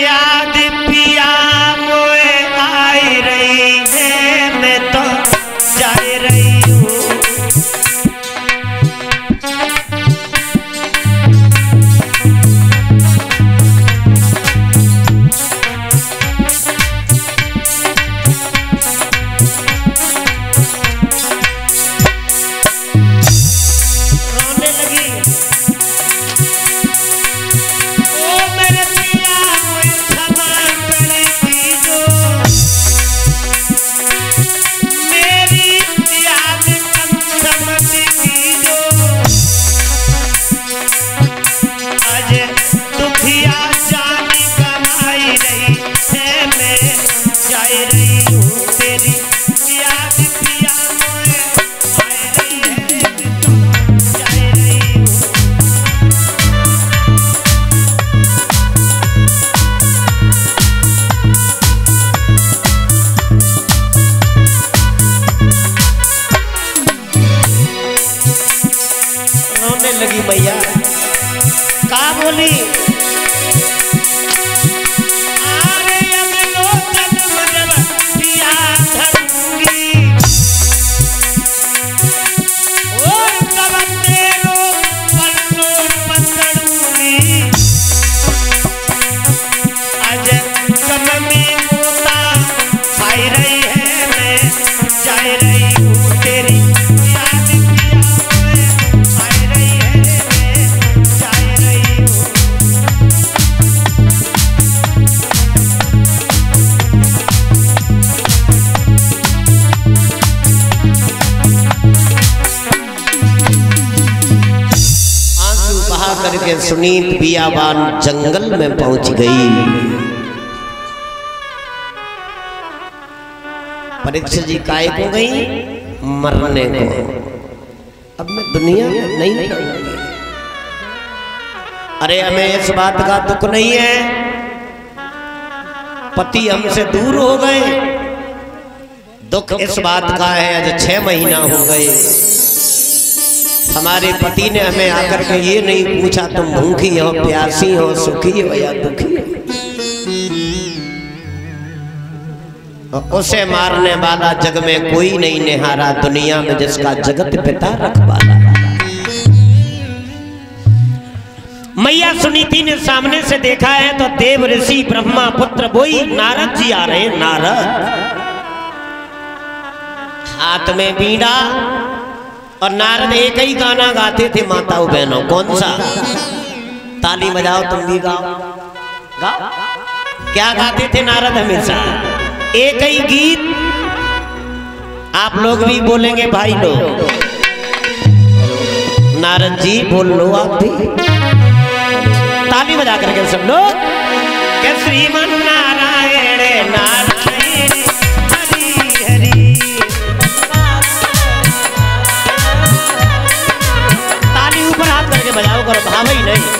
yeah. लगी भैया। का बोली? सुनीत बियाबान जंगल में पहुँच गई। परीक्षा जी काय को गई, मरने को। अब मैं दुनिया में नहीं अरे हमें इस बात का दुख नहीं है। पति हमसे दूर हो गए। दुख इस बात का है, आज छह महीना हो गए। हमारे पति ने हमें आकर के ये नहीं पूछा, तुम भूखी हो, प्यासी हो, सुखी हो या दुखी? हो उसे मारने वाला जग में कोई नहीं निहारा, दुनिया में जिसका जगत पिता रखवाला। मैया सुनीति ने सामने से देखा है तो देव ऋषि ब्रह्मा पुत्र बोई, नारद जी आ रहे नारद। हाथ में बीड़ा और नारद एक ही गाना गाते थे माताओं बहनों। कौन सा? ताली बजाओ, तुम भी गाओ। गाओ क्या गाते थे नारद हमेशा? एक ही गीत। आप लोग भी बोलेंगे, भाई लोग। नारद जी, बोल लो आप भी। ताली बजा करके सब लोग। श्रीमन नारायण? बजाओ करो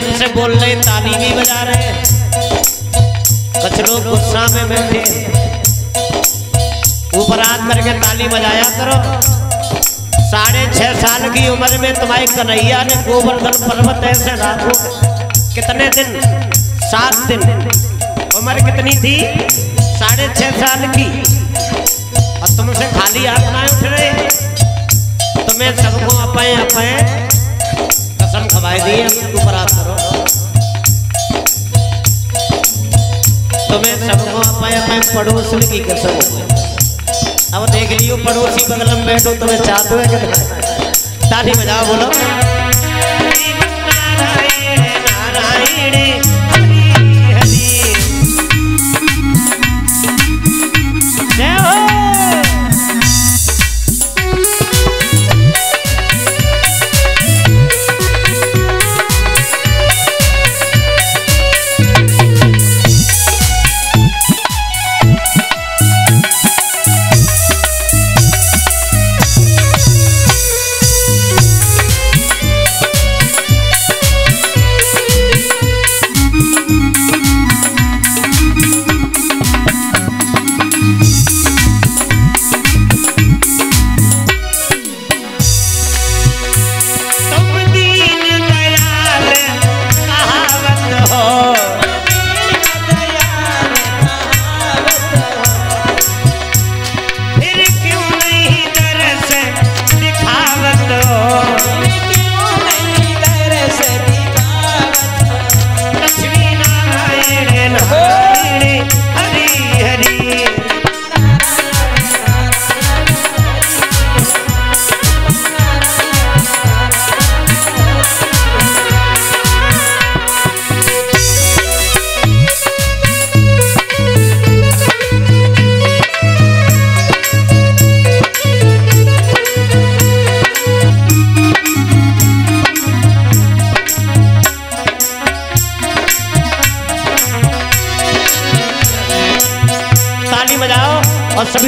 प्रेम से बोल रहे ताली भी बजा रहे लोग गुस्सा में बैठे। ऊपर करके ताली बजाया करो। साढ़े छह साल की उम्र में तुम्हारे कन्हैया ने गोवर्धन पर्वत ऐसे राखो। कितने दिन? सात दिन। उम्र कितनी थी? साढ़े छह साल की। और तुमसे खाली हाथ ना उठ रहे। तुम्हें सबको अपने अपने कसम खवाई दी पाया मैं पड़ोस में की कसम अब देख लियो, पड़ोसी बगल में बैठो, तुम्हें चाहते हो ताली बजाओ, बोलो।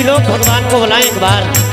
भी लोग भगवान को बुलाएँ एक बार।